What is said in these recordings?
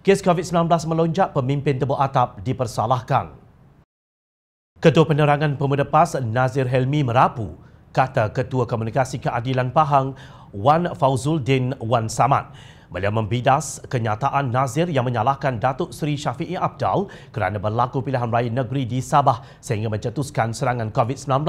Kes COVID-19 melonjak, pemimpin tebuk atap dipersalahkan. Ketua Penerangan Pemuda PAS Nazir Helmi merapu, kata Ketua Komunikasi Keadilan Pahang Wan Fauzuldin Wan Samad. Beliau membidas kenyataan Nazir yang menyalahkan Datuk Seri Syafi'i Abdal kerana berlaku pilihan raya negeri di Sabah sehingga mencetuskan serangan COVID-19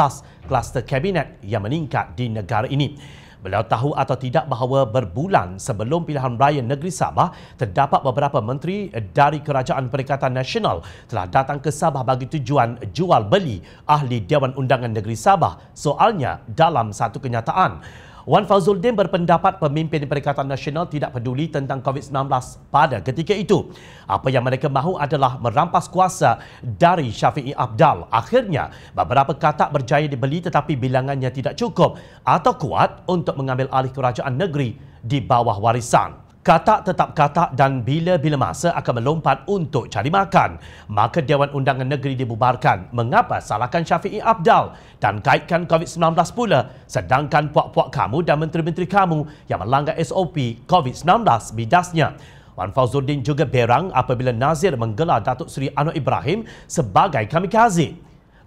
kluster kabinet yang meningkat di negara ini. Beliau tahu atau tidak bahawa berbulan sebelum pilihan raya negeri Sabah, terdapat beberapa menteri dari Kerajaan Perikatan Nasional telah datang ke Sabah bagi tujuan jual beli ahli Dewan Undangan Negeri Sabah. Soalnya dalam satu kenyataan, Wan Fauzuldin berpendapat pemimpin Perikatan Nasional tidak peduli tentang COVID-19 pada ketika itu. Apa yang mereka mahu adalah merampas kuasa dari Syafi'i Abdal. Akhirnya, beberapa katak berjaya dibeli tetapi bilangannya tidak cukup atau kuat untuk mengambil alih kerajaan negeri di bawah warisan. Katak tetap katak dan bila-bila masa akan melompat untuk cari makan. Maka Dewan Undangan Negeri dibubarkan. Mengapa salahkan Syafi'i Abdal dan kaitkan COVID-19 pula sedangkan puak-puak kamu dan menteri-menteri kamu yang melanggar SOP COVID-19 bidasnya. Wan Fauzuddin juga berang apabila Nazir menggelar Datuk Seri Anwar Ibrahim sebagai kamikaze.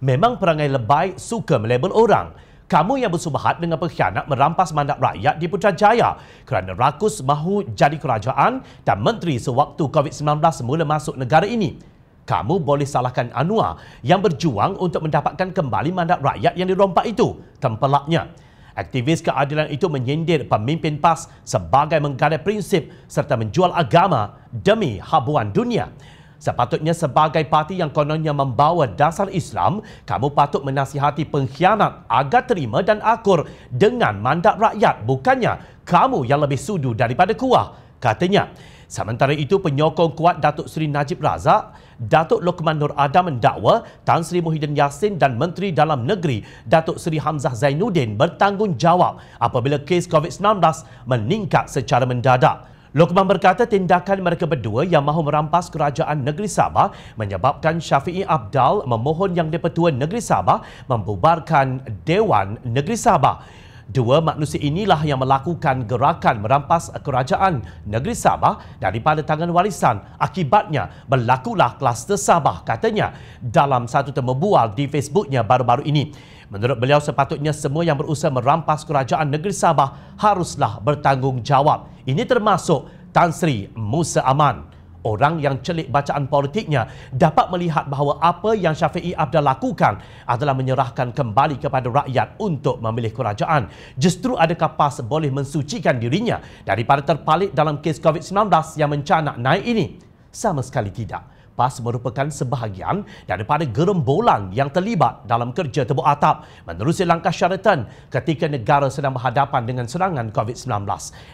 Memang perangai lebay suka melabel orang kamu yang bersubahat dengan pengkhianat merampas mandat rakyat di Putrajaya kerana rakus mahu jadi kerajaan dan menteri sewaktu COVID-19 mula masuk negara ini. Kamu boleh salahkan Anwar yang berjuang untuk mendapatkan kembali mandat rakyat yang dirompak itu. Tempelaknya. Aktivis keadilan itu menyindir pemimpin PAS sebagai menggadai prinsip serta menjual agama demi habuan dunia. Sepatutnya sebagai parti yang kononnya membawa dasar Islam, kamu patut menasihati pengkhianat agar terima dan akur dengan mandat rakyat. Bukannya kamu yang lebih sudu daripada kuah, katanya. Sementara itu, penyokong kuat Datuk Seri Najib Razak, Datuk Lokman Nur Adam mendakwa Tan Sri Muhyiddin Yassin dan Menteri Dalam Negeri Datuk Seri Hamzah Zainuddin bertanggungjawab apabila kes COVID-19 meningkat secara mendadak. Lokman berkata tindakan mereka berdua yang mahu merampas kerajaan negeri Sabah menyebabkan Syafi'i Abdal memohon Yang di-Pertua Negeri Sabah membubarkan Dewan Negeri Sabah. Dua manusia inilah yang melakukan gerakan merampas kerajaan negeri Sabah daripada tangan warisan. Akibatnya berlakulah kluster Sabah katanya dalam satu temubual di Facebooknya baru-baru ini. Menurut beliau sepatutnya semua yang berusaha merampas kerajaan negeri Sabah haruslah bertanggungjawab. Ini termasuk Tan Sri Musa Aman. Orang yang celik bacaan politiknya dapat melihat bahawa apa yang Syafi'i Abdul lakukan adalah menyerahkan kembali kepada rakyat untuk memilih kerajaan. Justru adakah PAS boleh mensucikan dirinya daripada terpalit dalam kes COVID-19 yang mencanak naik ini? Sama sekali tidak. PAS merupakan sebahagian daripada gerombolan yang terlibat dalam kerja tebuk atap menerusi langkah syaratan ketika negara sedang berhadapan dengan serangan COVID-19.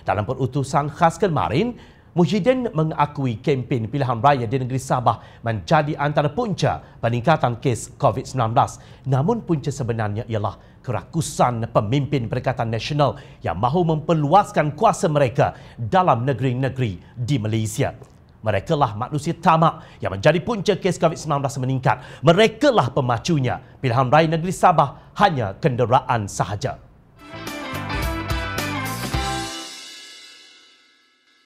Dalam perutusan khas kemarin, Muhyiddin mengakui kempen pilihan raya di negeri Sabah menjadi antara punca peningkatan kes COVID-19. Namun punca sebenarnya ialah kerakusan pemimpin Perikatan Nasional yang mahu memperluaskan kuasa mereka dalam negeri-negeri di Malaysia. Mereka lah manusia tamak yang menjadi punca kes COVID-19 meningkat. Mereka lah pemacunya. Pilihan raya negeri Sabah hanya kenderaan sahaja.